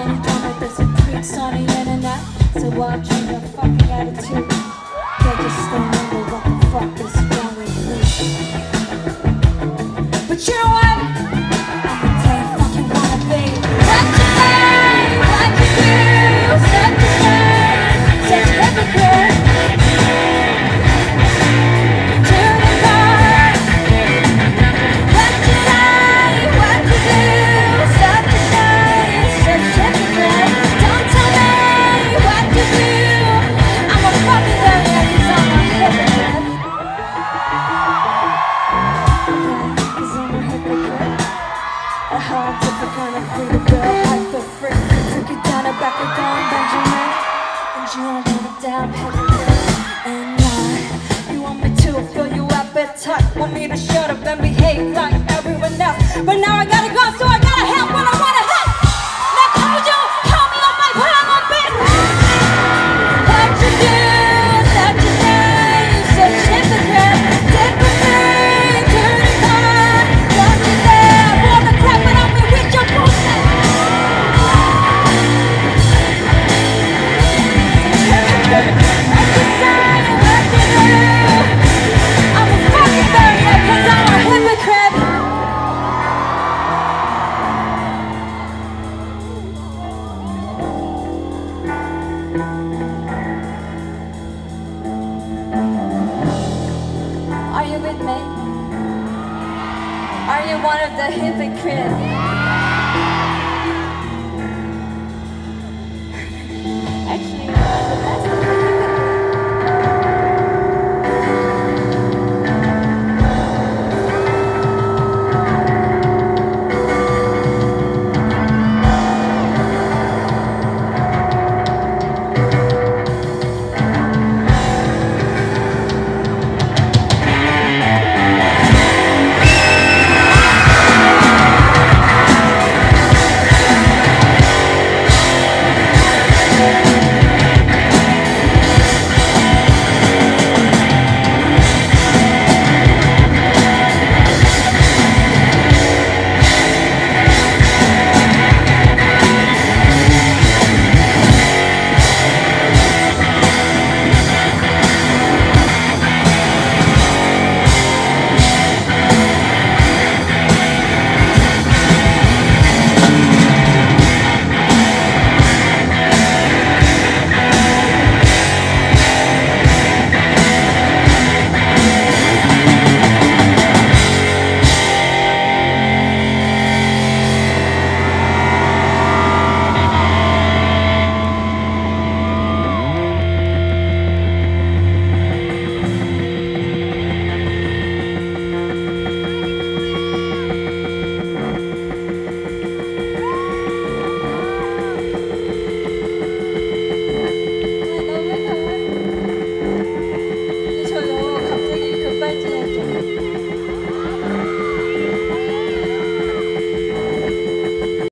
There's internet. So watch your fucking attitude. They just don't A hard different kind of free to girl, like the freak. Freak it down and back it down, Benjamin. And you don't want damn hypocrite. And lie. You want me to fill your appetite. Want me to shut up and behave like everyone else. But now I gotta go, so I one of the hypocrites?